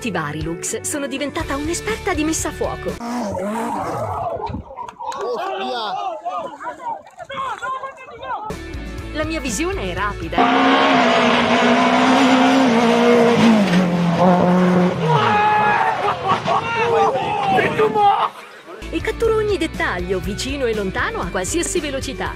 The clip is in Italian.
Tibarilux sono diventata un'esperta di messa a fuoco. La mia visione è rapida. E catturo ogni dettaglio, vicino e lontano, a qualsiasi velocità.